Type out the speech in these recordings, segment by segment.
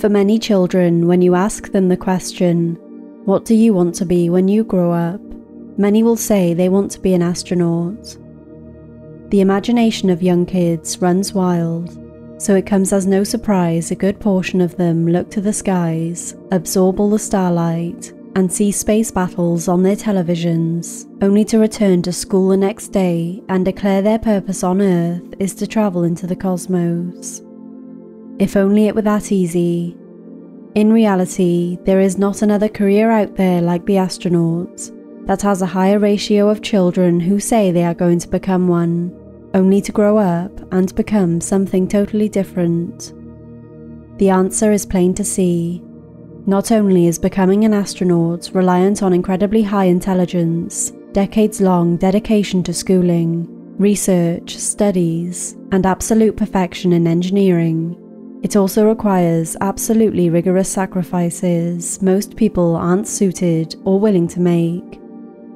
For many children, when you ask them the question, What do you want to be when you grow up? many will say they want to be an astronaut. The imagination of young kids runs wild, so it comes as no surprise a good portion of them look to the skies, absorb all the starlight, and see space battles on their televisions, only to return to school the next day and declare their purpose on Earth is to travel into the cosmos. If only it were that easy. In reality, there is not another career out there like the astronauts that has a higher ratio of children who say they are going to become one, only to grow up and become something totally different. The answer is plain to see. Not only is becoming an astronaut reliant on incredibly high intelligence, decades long dedication to schooling, research, studies, and absolute perfection in engineering, it also requires absolutely rigorous sacrifices most people aren't suited or willing to make.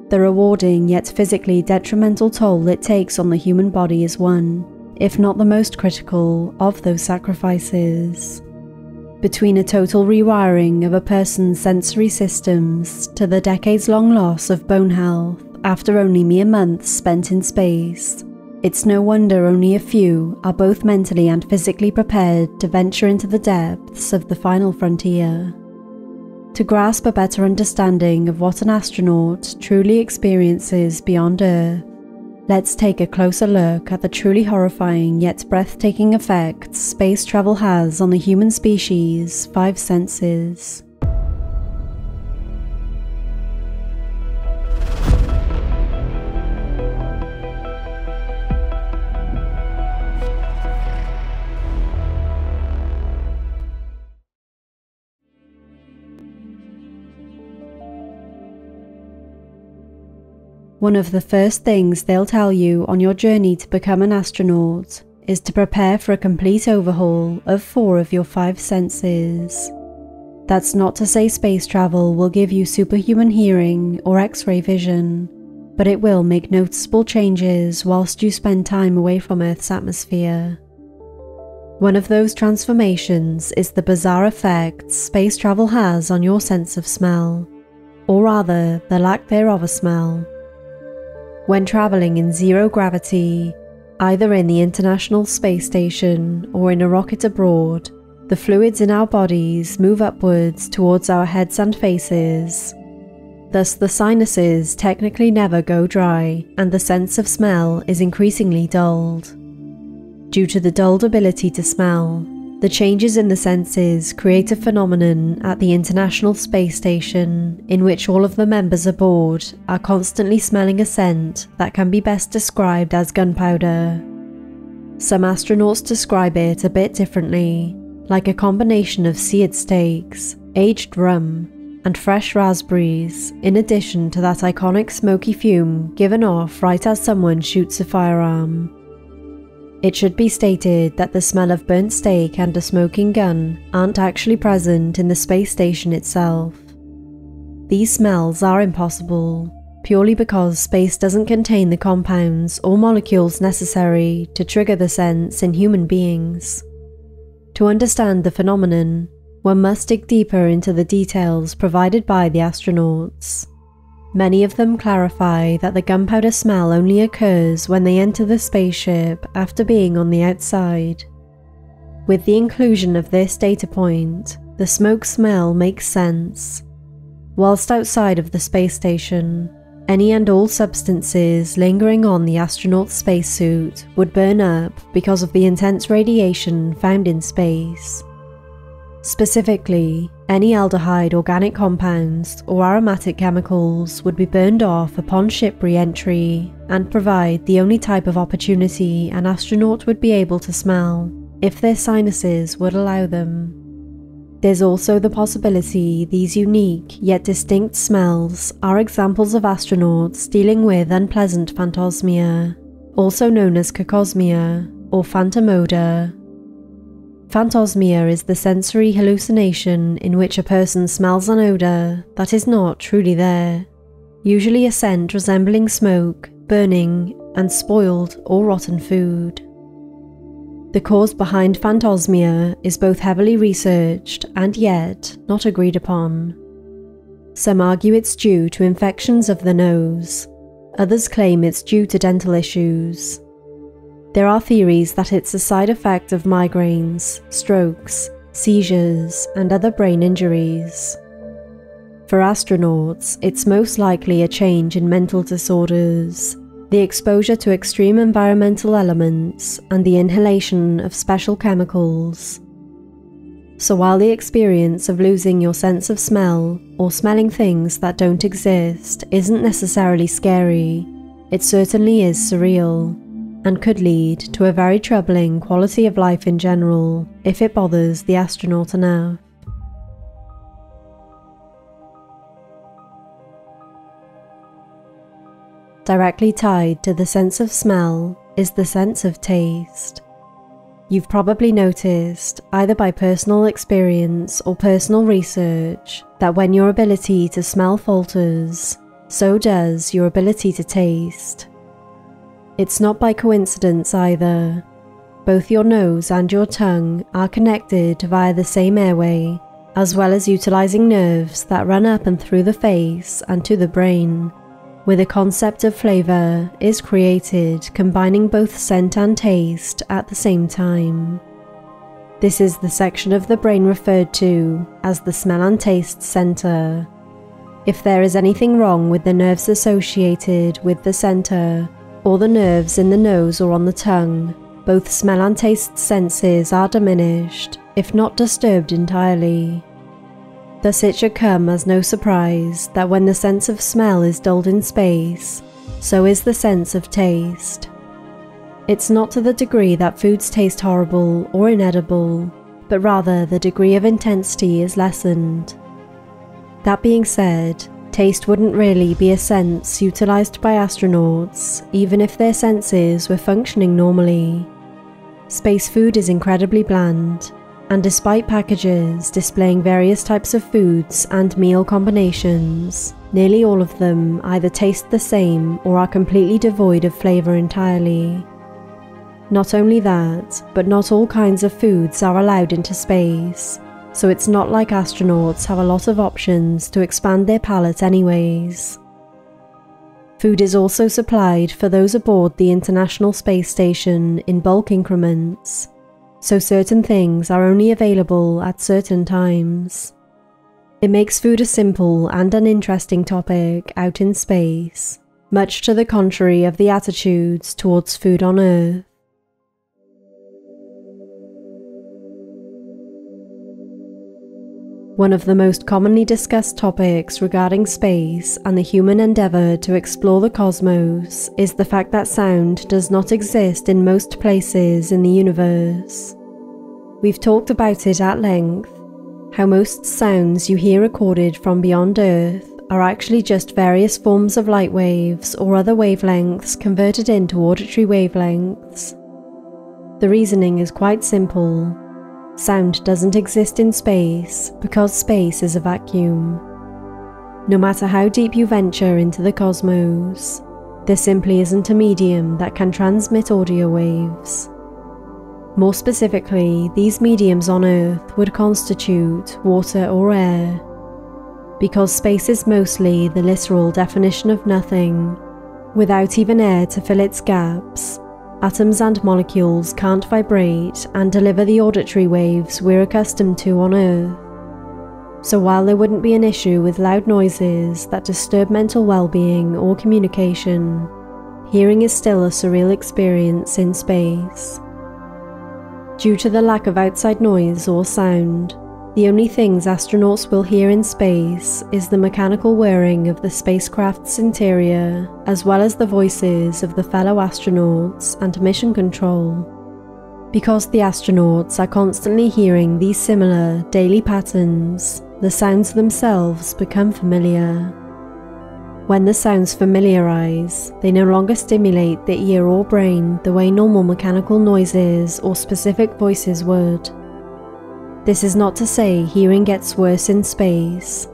The rewarding yet physically detrimental toll it takes on the human body is one, if not the most critical, of those sacrifices. Between a total rewiring of a person's sensory systems to the decades long loss of bone health after only mere months spent in space, it's no wonder only a few are both mentally and physically prepared to venture into the depths of the final frontier. To grasp a better understanding of what an astronaut truly experiences beyond Earth, let's take a closer look at the truly horrifying yet breathtaking effects space travel has on the human species' five senses. One of the first things they'll tell you on your journey to become an astronaut is to prepare for a complete overhaul of four of your five senses. That's not to say space travel will give you superhuman hearing or x ray vision, but it will make noticeable changes whilst you spend time away from Earth's atmosphere. One of those transformations is the bizarre effects space travel has on your sense of smell, or rather, the lack thereof of a smell. When travelling in zero gravity, either in the International Space Station or in a rocket abroad, the fluids in our bodies move upwards towards our heads and faces. Thus, the sinuses technically never go dry, and the sense of smell is increasingly dulled. Due to the dulled ability to smell, the changes in the senses create a phenomenon at the International Space Station in which all of the members aboard are constantly smelling a scent that can be best described as gunpowder. Some astronauts describe it a bit differently, like a combination of seared steaks, aged rum, and fresh raspberries, in addition to that iconic smoky fume given off right as someone shoots a firearm. It should be stated that the smell of burnt steak and a smoking gun aren't actually present in the space station itself. These smells are impossible, purely because space doesn't contain the compounds or molecules necessary to trigger the sense in human beings. To understand the phenomenon, one must dig deeper into the details provided by the astronauts. Many of them clarify that the gunpowder smell only occurs when they enter the spaceship after being on the outside. With the inclusion of this data point, the smoke smell makes sense. Whilst outside of the space station, any and all substances lingering on the astronaut's spacesuit would burn up because of the intense radiation found in space. Specifically, any aldehyde organic compounds or aromatic chemicals would be burned off upon ship re entry and provide the only type of opportunity an astronaut would be able to smell, if their sinuses would allow them. There's also the possibility these unique yet distinct smells are examples of astronauts dealing with unpleasant phantosmia, also known as cacosmia or phantom odour Phantosmia is the sensory hallucination in which a person smells an odour that is not truly there, usually a scent resembling smoke, burning, and spoiled or rotten food. The cause behind phantosmia is both heavily researched and yet not agreed upon. Some argue it's due to infections of the nose, others claim it's due to dental issues. There are theories that it's a side effect of migraines, strokes, seizures, and other brain injuries. For astronauts, it's most likely a change in mental disorders, the exposure to extreme environmental elements, and the inhalation of special chemicals. So while the experience of losing your sense of smell or smelling things that don't exist isn't necessarily scary, it certainly is surreal and could lead to a very troubling quality of life in general if it bothers the astronaut enough. Directly tied to the sense of smell is the sense of taste. You've probably noticed, either by personal experience or personal research, that when your ability to smell falters, so does your ability to taste. It's not by coincidence either. Both your nose and your tongue are connected via the same airway, as well as utilizing nerves that run up and through the face and to the brain, where the concept of flavor is created combining both scent and taste at the same time. This is the section of the brain referred to as the smell and taste center. If there is anything wrong with the nerves associated with the center, or the nerves in the nose or on the tongue, both smell and taste senses are diminished, if not disturbed entirely. Thus, it should come as no surprise that when the sense of smell is dulled in space, so is the sense of taste. It's not to the degree that foods taste horrible or inedible, but rather the degree of intensity is lessened. That being said, Taste wouldn't really be a sense utilised by astronauts, even if their senses were functioning normally. Space food is incredibly bland, and despite packages displaying various types of foods and meal combinations, nearly all of them either taste the same or are completely devoid of flavour entirely. Not only that, but not all kinds of foods are allowed into space, so it's not like astronauts have a lot of options to expand their palate anyways. Food is also supplied for those aboard the International Space Station in bulk increments, so certain things are only available at certain times. It makes food a simple and uninteresting topic out in space, much to the contrary of the attitudes towards food on Earth. One of the most commonly discussed topics regarding space and the human endeavour to explore the cosmos is the fact that sound does not exist in most places in the universe. We've talked about it at length, how most sounds you hear recorded from beyond Earth are actually just various forms of light waves or other wavelengths converted into auditory wavelengths. The reasoning is quite simple Sound doesn't exist in space because space is a vacuum. No matter how deep you venture into the cosmos, there simply isn't a medium that can transmit audio waves. More specifically, these mediums on Earth would constitute water or air. Because space is mostly the literal definition of nothing, without even air to fill its gaps, Atoms and molecules can't vibrate and deliver the auditory waves we're accustomed to on Earth. So while there wouldn't be an issue with loud noises that disturb mental well-being or communication, hearing is still a surreal experience in space. Due to the lack of outside noise or sound, the only things astronauts will hear in space is the mechanical whirring of the spacecraft's interior, as well as the voices of the fellow astronauts and mission control. Because the astronauts are constantly hearing these similar daily patterns, the sounds themselves become familiar. When the sounds familiarize, they no longer stimulate the ear or brain the way normal mechanical noises or specific voices would. This is not to say hearing gets worse in space.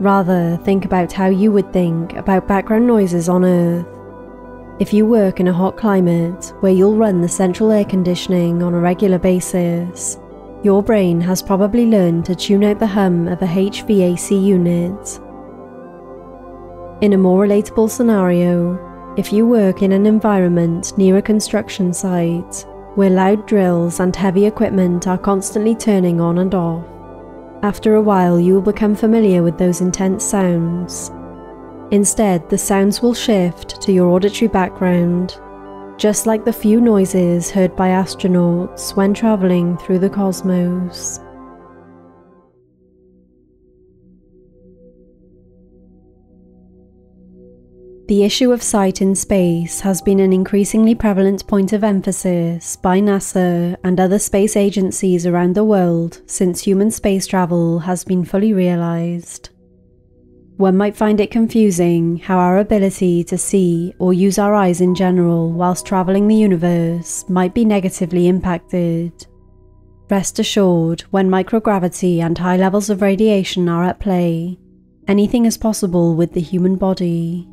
Rather, think about how you would think about background noises on Earth. If you work in a hot climate where you'll run the central air conditioning on a regular basis, your brain has probably learned to tune out the hum of a HVAC unit. In a more relatable scenario, if you work in an environment near a construction site where loud drills and heavy equipment are constantly turning on and off, after a while you will become familiar with those intense sounds Instead, the sounds will shift to your auditory background, just like the few noises heard by astronauts when traveling through the cosmos. The issue of sight in space has been an increasingly prevalent point of emphasis by NASA and other space agencies around the world since human space travel has been fully realized. One might find it confusing how our ability to see or use our eyes in general whilst travelling the universe might be negatively impacted. Rest assured, when microgravity and high levels of radiation are at play, anything is possible with the human body.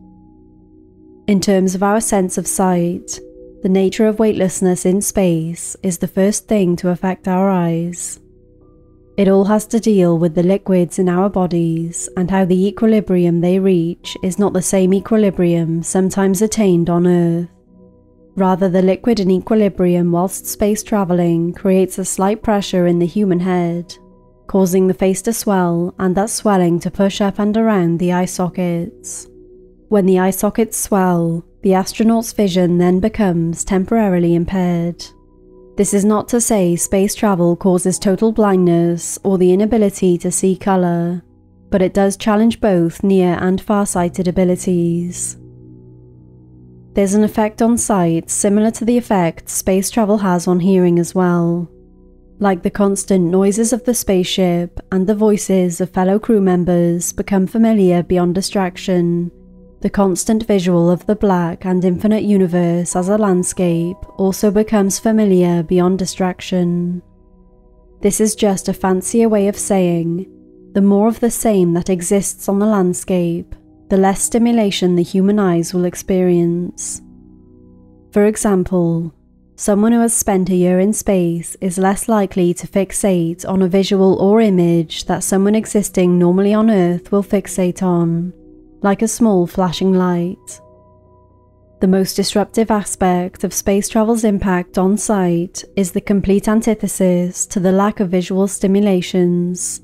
In terms of our sense of sight, the nature of weightlessness in space is the first thing to affect our eyes. It all has to deal with the liquids in our bodies and how the equilibrium they reach is not the same equilibrium sometimes attained on Earth. Rather, the liquid in equilibrium whilst space travelling creates a slight pressure in the human head, causing the face to swell and that swelling to push up and around the eye sockets. When the eye sockets swell, the astronaut's vision then becomes temporarily impaired. This is not to say space travel causes total blindness or the inability to see colour, but it does challenge both near and far-sighted abilities. There's an effect on sight similar to the effect space travel has on hearing as well. Like the constant noises of the spaceship and the voices of fellow crew members become familiar beyond distraction, the constant visual of the black and infinite universe as a landscape also becomes familiar beyond distraction. This is just a fancier way of saying the more of the same that exists on the landscape, the less stimulation the human eyes will experience. For example, someone who has spent a year in space is less likely to fixate on a visual or image that someone existing normally on Earth will fixate on like a small flashing light. The most disruptive aspect of space travel's impact on sight is the complete antithesis to the lack of visual stimulations.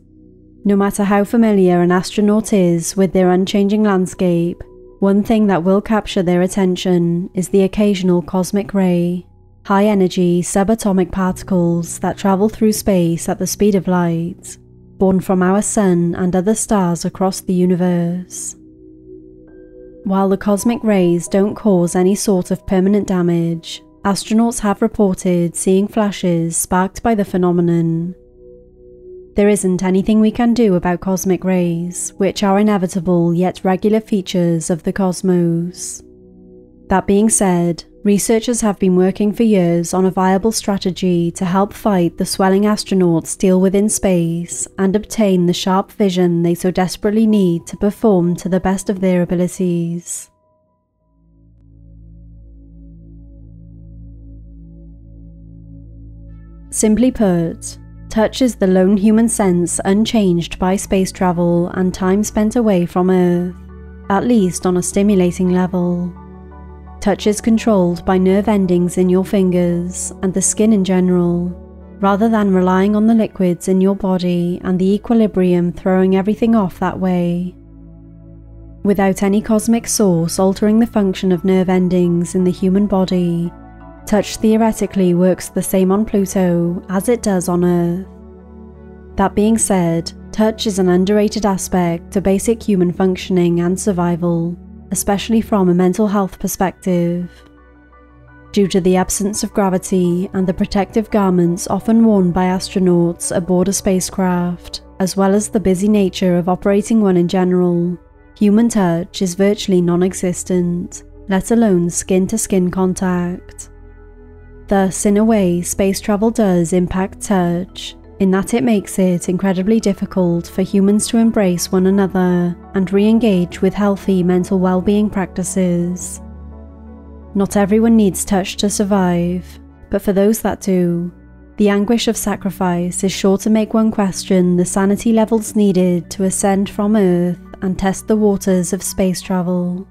No matter how familiar an astronaut is with their unchanging landscape, one thing that will capture their attention is the occasional cosmic ray, high energy subatomic particles that travel through space at the speed of light, born from our Sun and other stars across the universe. While the cosmic rays don't cause any sort of permanent damage, astronauts have reported seeing flashes sparked by the phenomenon. There isn't anything we can do about cosmic rays, which are inevitable yet regular features of the cosmos. That being said, researchers have been working for years on a viable strategy to help fight the swelling astronauts deal within space and obtain the sharp vision they so desperately need to perform to the best of their abilities. Simply put, touch is the lone human sense unchanged by space travel and time spent away from Earth, at least on a stimulating level. Touch is controlled by nerve endings in your fingers and the skin in general, rather than relying on the liquids in your body and the equilibrium throwing everything off that way. Without any cosmic source altering the function of nerve endings in the human body, touch theoretically works the same on Pluto as it does on Earth. That being said, touch is an underrated aspect to basic human functioning and survival especially from a mental health perspective. Due to the absence of gravity and the protective garments often worn by astronauts aboard a spacecraft, as well as the busy nature of operating one in general, human touch is virtually non existent, let alone skin to skin contact. Thus, in a way, space travel does impact touch, in that it makes it incredibly difficult for humans to embrace one another and re engage with healthy mental well being practices. Not everyone needs touch to survive, but for those that do, the anguish of sacrifice is sure to make one question the sanity levels needed to ascend from Earth and test the waters of space travel.